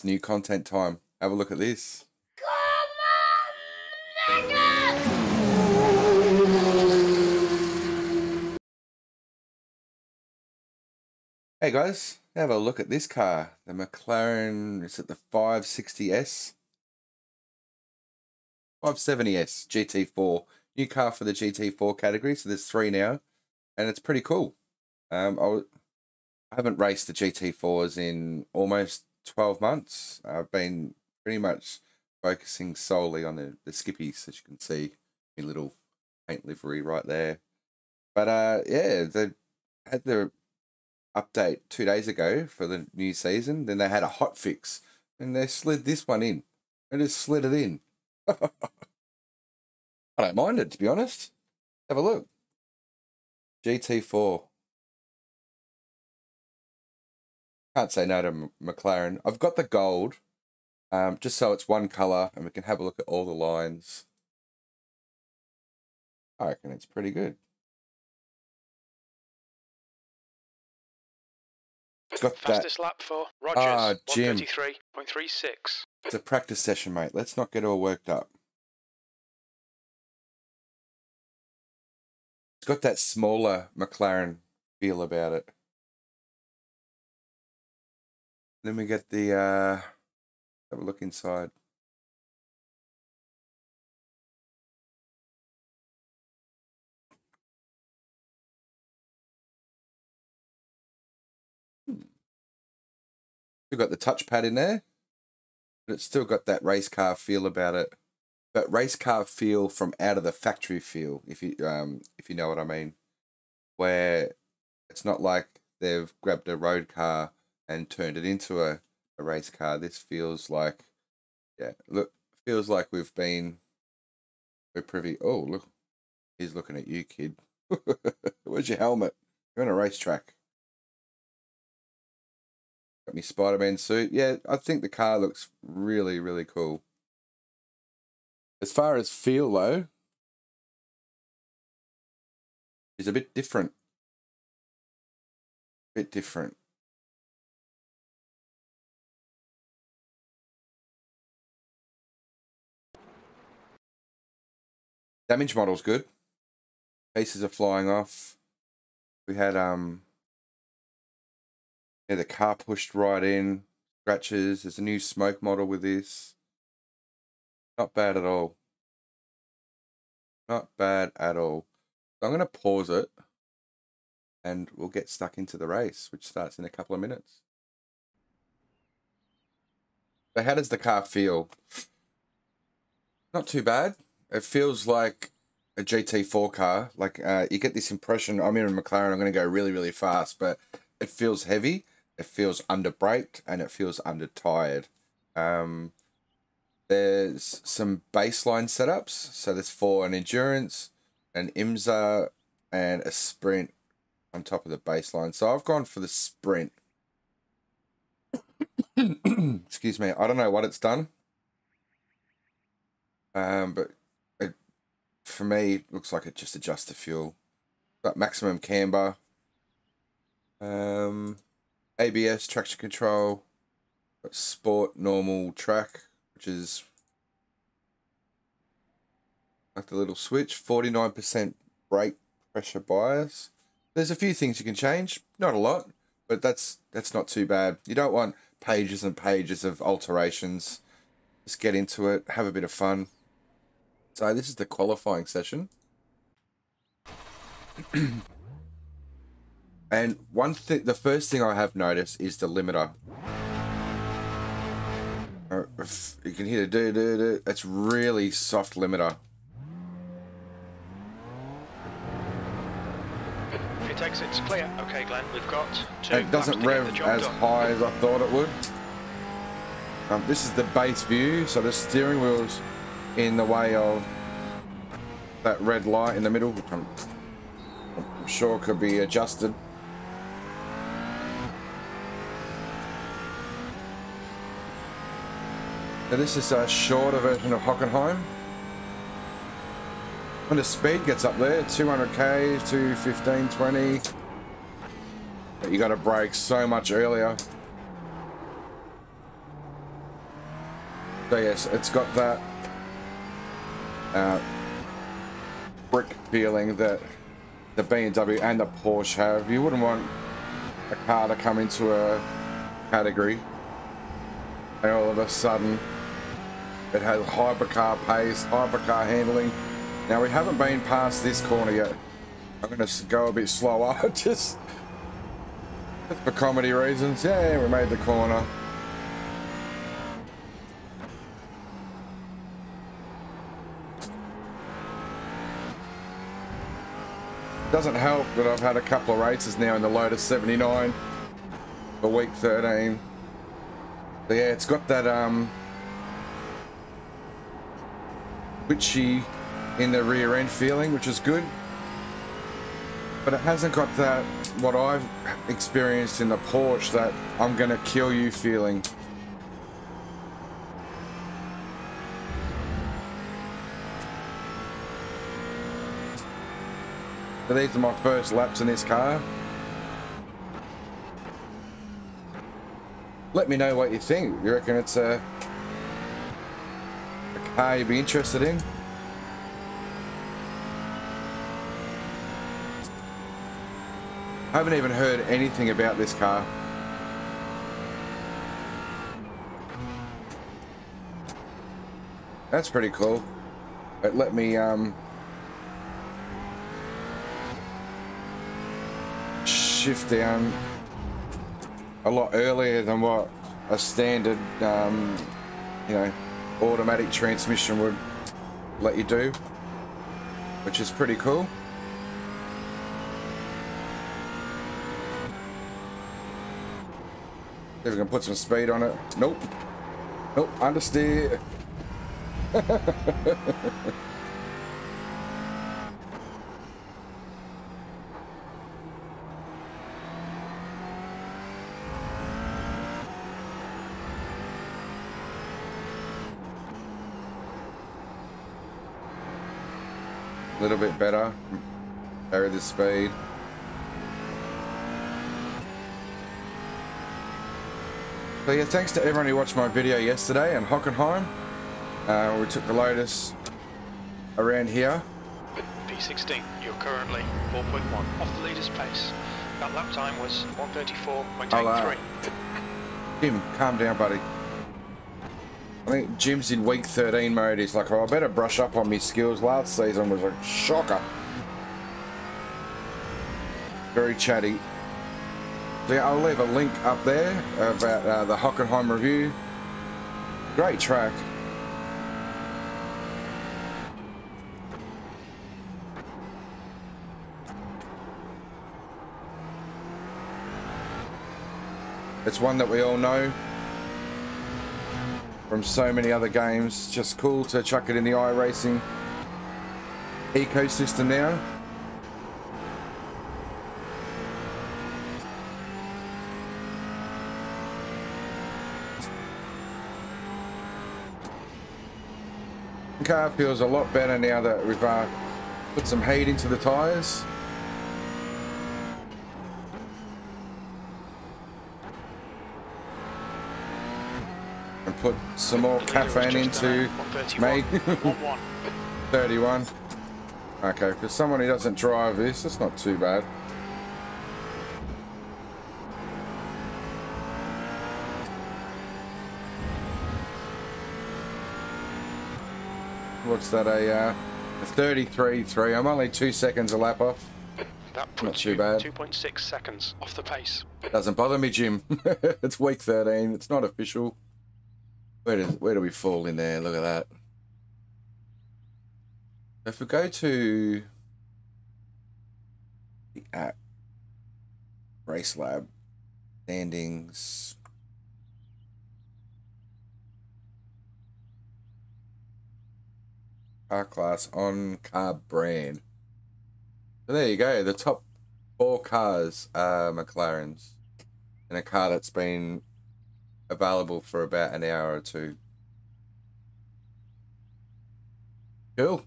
It's new content time. Have a look at this. Hey guys, have a look at this car. The McLaren, is it the 560S? 570S GT4. New car for the GT4 category, so there's three now, and it's pretty cool. Um, I I haven't raced the GT4s in almost 12 months. I've been pretty much focusing solely on the, the skippies, as you can see, my little paint livery right there. But uh, yeah, they had the update two days ago for the new season. Then they had a hot fix, and they slid this one in. They just slid it in. I don't mind it, to be honest. Have a look. GT4. Can't say no to M- McLaren. I've got the gold, um, just so it's one color, and we can have a look at all the lines. I reckon it's pretty good. It's got that. Fastest lap for Rogers, Ah, Jim. 133.36. It's a practice session, mate. Let's not get all worked up. It's got that smaller McLaren feel about it. Then we get the uh have a look inside. We've got the touchpad in there, but it's still got that race car feel about it. But race car feel from out of the factory feel, if you um if you know what I mean. Where it's not like they've grabbed a road car and turned it into a, a race car. This feels like yeah, look feels like we've been we're privy oh look he's looking at you kid. Where's your helmet? You're on a racetrack. Got me Spider Man suit. Yeah, I think the car looks really, really cool. As far as feel though, is a bit different. A Bit different. Damage model's good. Pieces are flying off. We had um yeah, the car pushed right in. Scratches. There's a new smoke model with this. Not bad at all. Not bad at all. So I'm going to pause it and we'll get stuck into the race, which starts in a couple of minutes. So, how does the car feel? Not too bad. It feels like a GT4 car. Like uh, you get this impression. I'm in a McLaren. I'm going to go really, really fast, but it feels heavy. It feels under braked and it feels under tired. Um, there's some baseline setups. So there's for an endurance, an IMSA, and a sprint on top of the baseline. So I've gone for the sprint. Excuse me. I don't know what it's done. Um, but for me, looks like it just adjusts the fuel. Got maximum camber. Um, ABS, traction control. Sport, normal, track, which is like the little switch. 49% brake pressure bias. There's a few things you can change, not a lot, but that's that's not too bad. You don't want pages and pages of alterations. Just get into it, have a bit of fun. So this is the qualifying session. and one thing, the first thing I have noticed is the limiter. Uh, You can hear the do do do. It's really soft limiter. It takes it's clear. Okay, Glenn, we've got two. It doesn't laps to get the rev as done. high as I thought it would. Um, this is the base view, so the steering wheel's in the way of that red light in the middle, which I'm, sure could be adjusted. Now this is a shorter version of Hockenheim. When the speed gets up there, 200k, 215, 20. But you got to brake so much earlier. So yes, it's got that uh, brick feeling that the BMW and the Porsche have. You wouldn't want a car to come into a category and all of a sudden it has hypercar pace, hypercar handling. Now we haven't been past this corner yet. I'm going to go a bit slower just, just for comedy reasons. Yeah, we made the corner. Doesn't help that I've had a couple of races now in the Lotus 79 for week 13. But yeah, it's got that um, witchy in the rear end feeling, which is good. But it hasn't got that, what I've experienced in the Porsche, that I'm going to kill you feeling. But these are my first laps in this car. Let me know what you think. You reckon it's a, a car you'd be interested in? I haven't even heard anything about this car. That's pretty cool. But let me um, shift down a lot earlier than what a standard, um, you know, automatic transmission would let you do, which is pretty cool. If we can put some speed on it. Nope. Nope, understeer. a little bit better. Carry the speed. So yeah, thanks to everyone who watched my video yesterday And Hockenheim. Uh, we took the Lotus around here. P16, you're currently 4.1 off the leader's pace. That lap time was 134.83. Uh, Jim, calm down, buddy. I think Jim's in week 13 mode. He's like, oh, I better brush up on my skills. Last season was a shocker. Very chatty. So yeah, I'll leave a link up there about uh, the Hockenheim review. Great track. It's one that we all know from so many other games. Just cool to chuck it in the iRacing ecosystem now. Car feels a lot better now that we've uh, put some heat into the tyres. put some more caffeine into me. 31. Okay, for someone who doesn't drive this, it's not too bad. What's that, a, uh, a 33.3. I'm only two seconds a lap off. That puts Not too bad. 2.6 seconds off the pace. Doesn't bother me, Jim. it's week 13. It's not official. Where do, where do we fall in there? Look at that. If we go to the app, Racelab, standings, car class on car brand. So there you go. The top four cars are McLarens in a car that's been available for about an hour or two. Cool.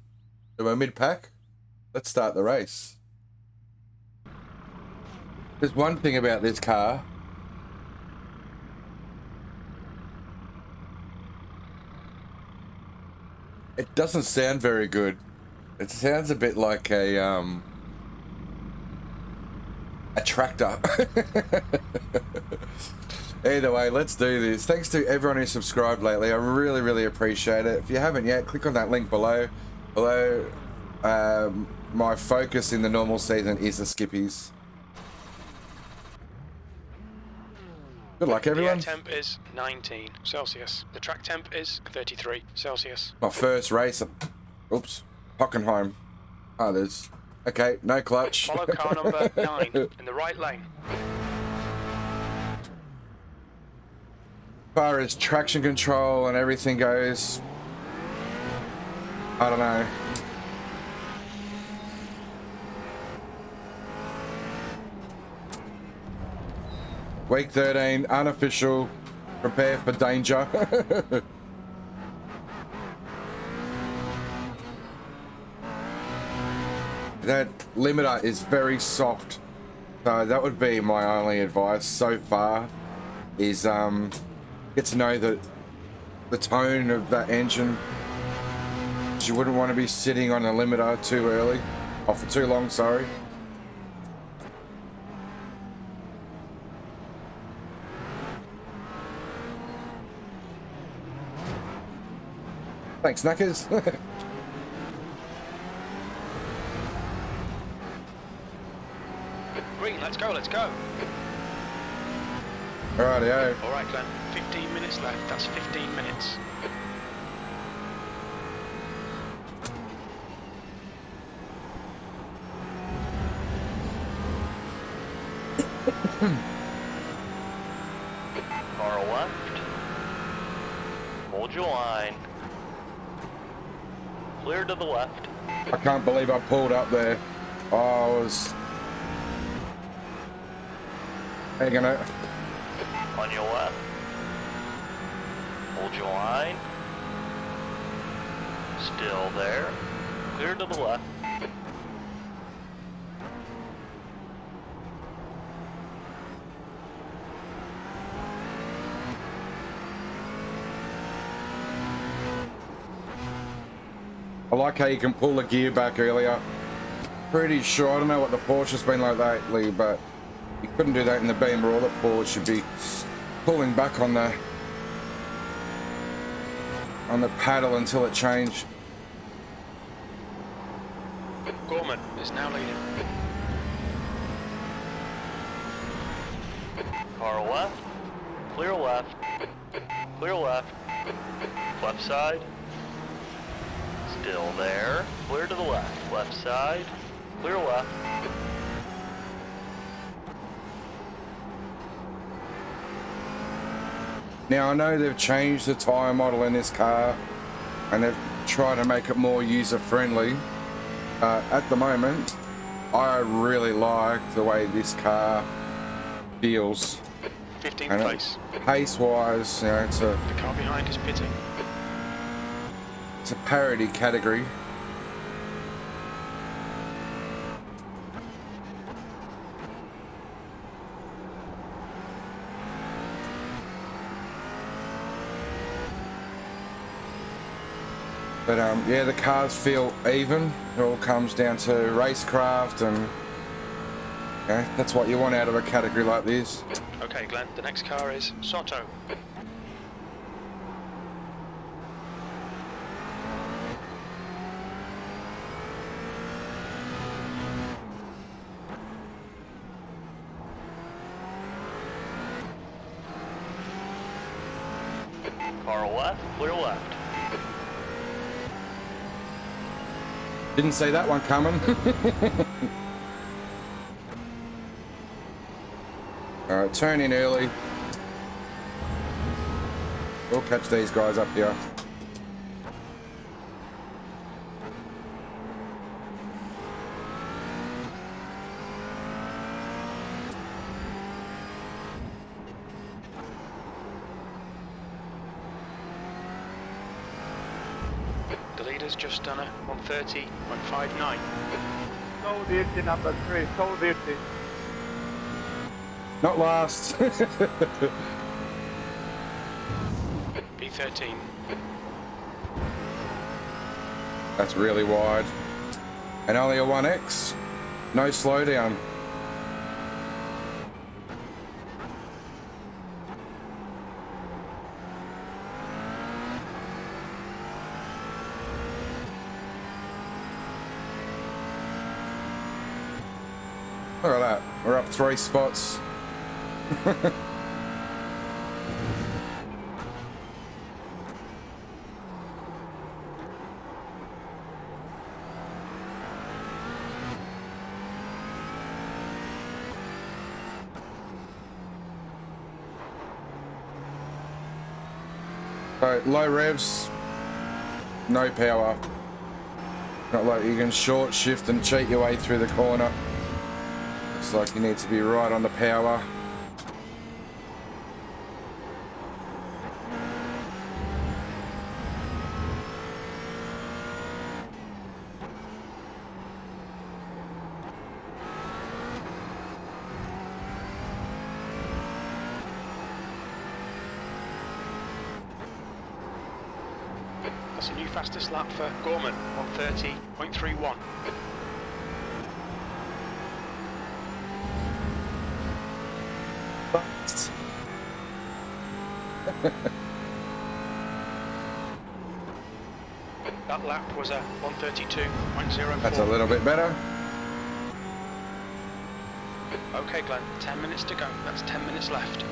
So we're mid-pack. Let's start the race. There's one thing about this car. It doesn't sound very good. It sounds a bit like a um a tractor. Either way, let's do this. Thanks to everyone who subscribed lately. I really, really appreciate it. If you haven't yet, click on that link below. Although um, my focus in the normal season is the skippies. Good luck, everyone. The air temp is 19 Celsius. The track temp is 33 Celsius. My first race. Oops. Hockenheim. Oh, there's. Okay, no clutch. Follow car number 9 in the right lane. Far as traction control and everything goes, I don't know. Week 13, unofficial. Prepare for danger. that limiter is very soft. So that would be my only advice so far is um, get to know the, the tone of that engine. You wouldn't want to be sitting on a limiter too early, or for too long, sorry. Thanks, Knackers. Green, let's go, let's go. Rightio. All right, Glenn. 15 minutes left. That's 15 minutes. Car left. Hold your line. Clear to the left. I can't believe I pulled up there. Oh, I was hanging out. On your left. Hold your line. Still there. Clear to the left. I like how you can pull the gear back earlier. Pretty sure, I don't know what the Porsche's been like lately, but you couldn't do that in the Beamer or the Porsche. You'd be pulling back on the on the paddle until it changed. Gorman is now leading. Car left. Clear left. Clear left. Left side. Still there. Clear to the left. Left side. Clear left. Now I know they've changed the tyre model in this car and they've tried to make it more user friendly. Uh, at the moment, I really like the way this car feels. 15th And place. pace wise, you know, it's a The car behind is pitting. it's a parity category. But um, yeah, the cars feel even. It all comes down to racecraft, and yeah, that's what you want out of a category like this. Okay, Glenn, the next car is Soto. Car left. Clear left. Didn't see that one coming. Alright, turn in early. We'll catch these guys up here. The leader's just done a 130.59. So dirty number three, so dirty. Not last. P13. That's really wide. And only a 1X. No slowdown. Look at that. We're up three spots. So low revs, no power. Not like you can short shift and cheat your way through the corner. Looks like you need to be right on the power. That's a new fastest lap for Gorman, 130.31. that lap was a 132.04. That's a little bit better. Okay, Glenn, 10 minutes to go. That's 10 minutes left.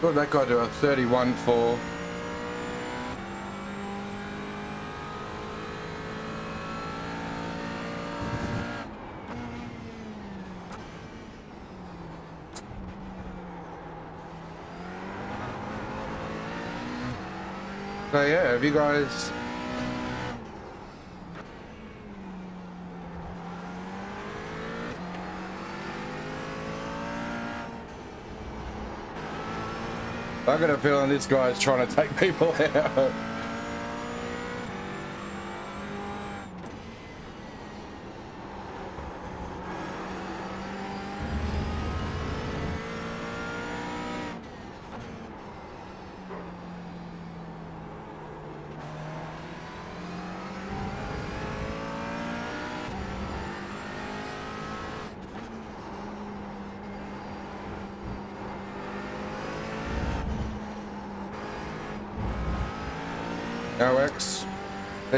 Put that guy to a 31 4. Have you guys. I got a feeling this guy's trying to take people out.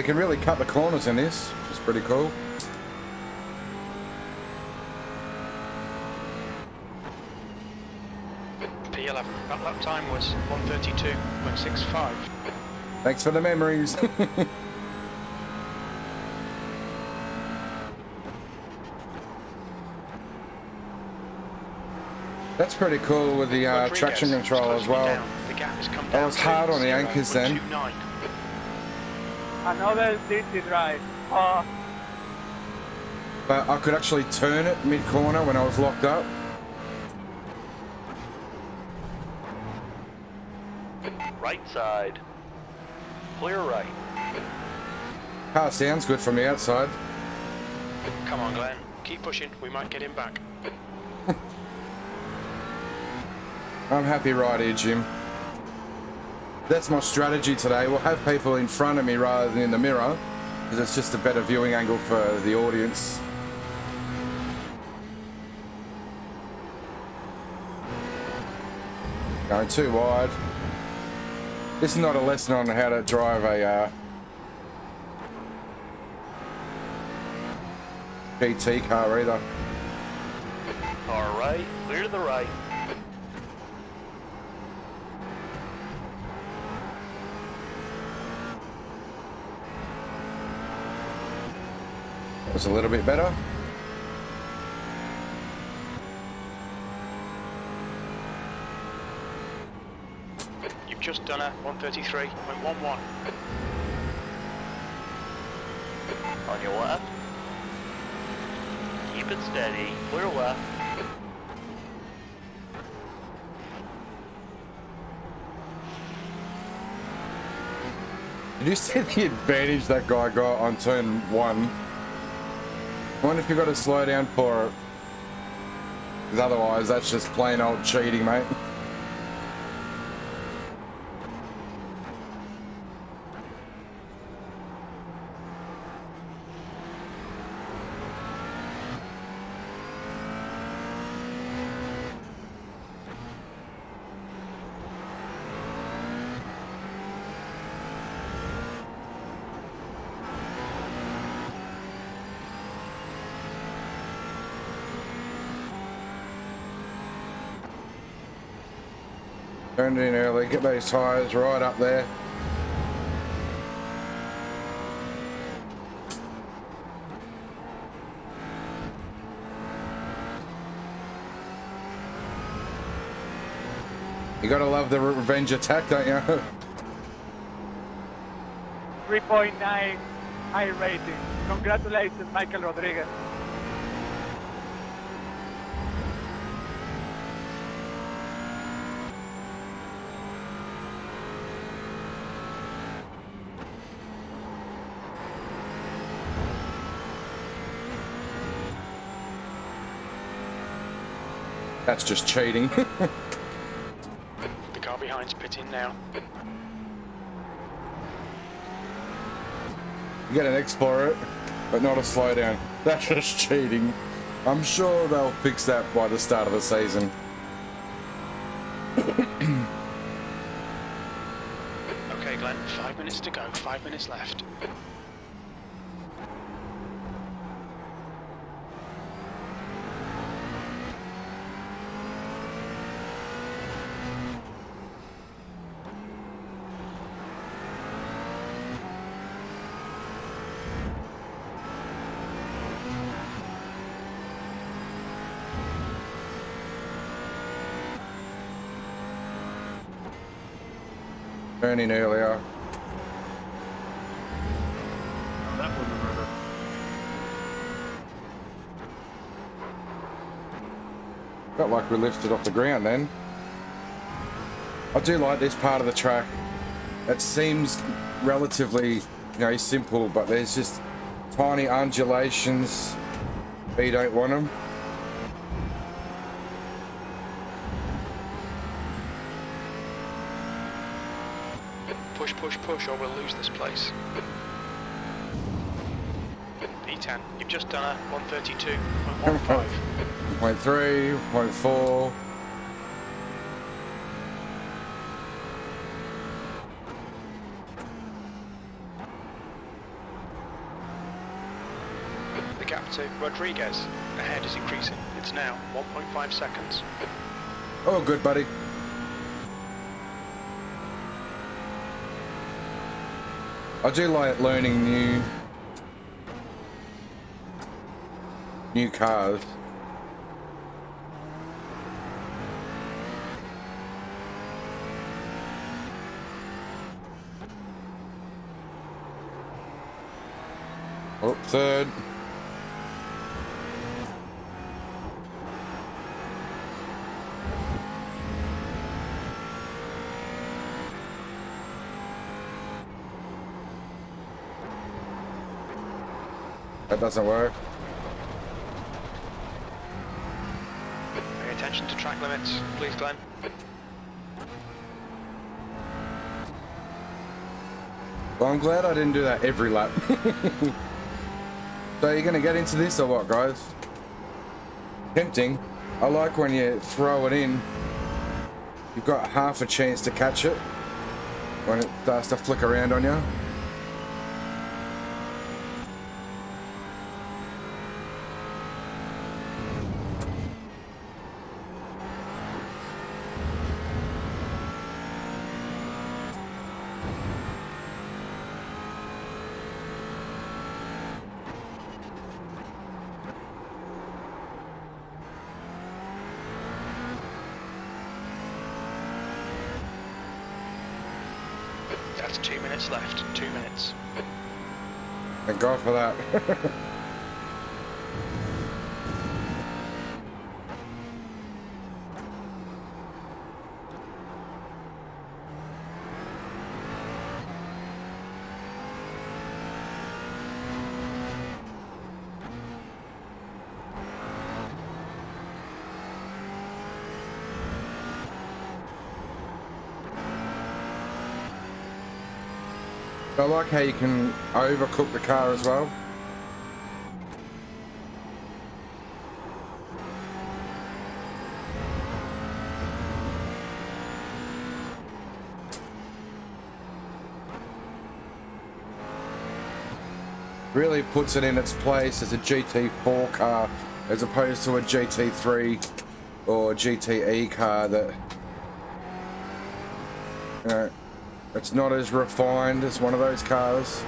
Can really cut the corners in this, which is pretty cool. P11. That lap time was 132.65. Thanks for the memories. That's pretty cool with the uh, traction control as well. down. The gap has come That was hard on the anchors then. 0.29. Another dirty drive. Oh, But I could actually turn it mid-corner when I was locked up. Right side. Clear right. Car sounds good from the outside. Come on, Glenn. Keep pushing. We might get him back. I'm happy right here, Jim. That's my strategy today. We'll have people in front of me rather than in the mirror, because it's just a better viewing angle for the audience. Going too wide. This is not a lesson on how to drive a uh, GT car either. All right. Clear to the right. That was a little bit better. You've just done a 133.11. On your left. Keep it steady. Clear left. Did you see the advantage that guy got on turn one? I wonder if you've got to slow down for it. 'Cause otherwise, that's just plain old cheating, mate. Turned in early, get those tyres right up there. You gotta love the revenge attack, don't you? 3.9 high rating. Congratulations, Michael Rodriguez. That's just cheating. The car behind's pitting now. You get an Explorer, but not a slowdown. That's just cheating. I'm sure they'll fix that by the start of the season. Okay, Glenn, five minutes to go, five minutes left. Turning earlier. Felt like we lifted off the ground then. I do like this part of the track. It seems relatively, you know, simple, but there's just tiny undulations. You don't want them. Push, or we'll lose this place. P10, you've just done a 132.15. Point three, point four. The gap to Rodriguez ahead is increasing. It's now 1.5 seconds. Oh, good, buddy. I do like learning new new cars. Oh, third. That doesn't work. Pay attention to track limits, please, Glenn. Well, I'm glad I didn't do that every lap. so you're gonna get into this or what, guys? Tempting. I like when you throw it in. You've got half a chance to catch it when it starts to flick around on you. That's two minutes left. Two minutes. Thank God for that. like how you can overcook the car as well. Really puts it in its place as a GT4 car as opposed to a GT3 or GTE car that you it's not as refined as one of those cars.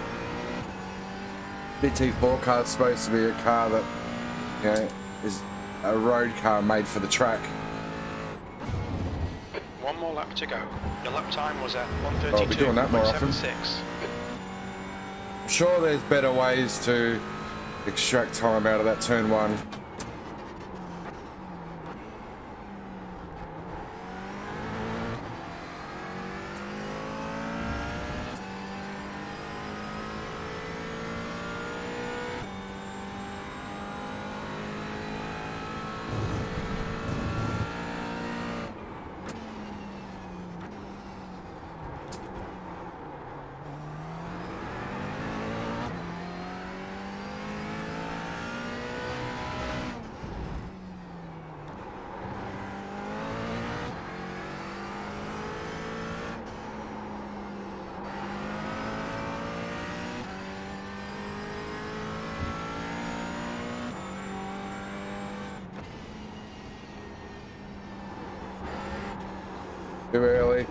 GT4 car is supposed to be a car that you know, is a road car made for the track. One more lap to go. Your lap time was at I'll be doing that more often. I'm sure there's better ways to extract time out of that turn one. Too early.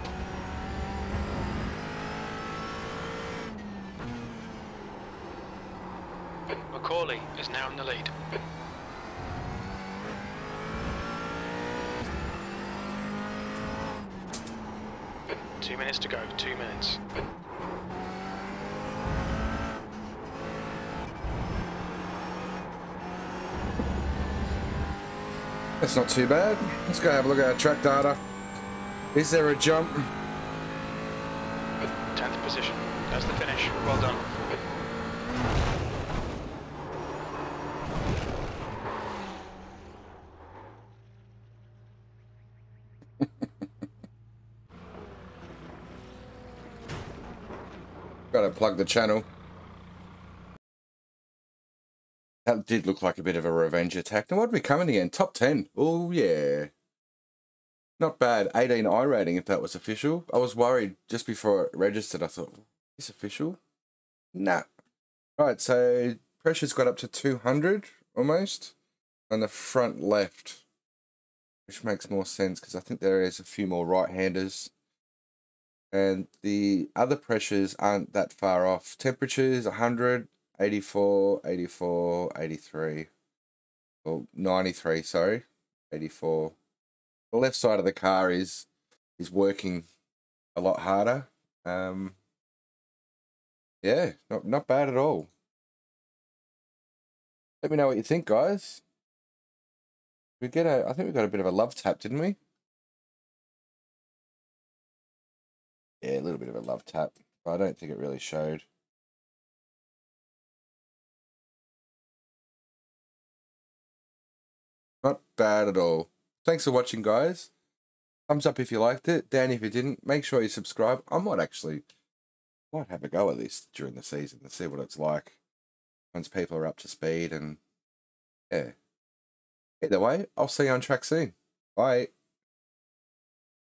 Macaulay is now in the lead. Two minutes to go, two minutes. That's not too bad. Let's go have a look at our track data. Is there a jump? 10th position. That's the finish. Well done. Gotta plug the channel. That did look like a bit of a revenge attack. Now, what did we come in again? Top 10. Oh, yeah. Not bad. 18 iRating if that was official. I was worried just before it registered. I thought, is this official? Nah. Right, so pressure's got up to 200 almost on the front left, which makes more sense because I think there is a few more right-handers. And the other pressures aren't that far off. Temperatures 100, 84, 84, 83. Well, 93, sorry. 84 the left side of the car is is working a lot harder. Um, yeah, not not bad at all. Let me know what you think, guys. We get a, I think we got a bit of a love tap, didn't we? Yeah, a little bit of a love tap. But I don't think it really showed. Not bad at all. Thanks for watching, guys. Thumbs up if you liked it. Down if you didn't. Make sure you subscribe. I might actually might have a go at this during the season to see what it's like once people are up to speed and yeah. Either way, I'll see you on track soon. Bye.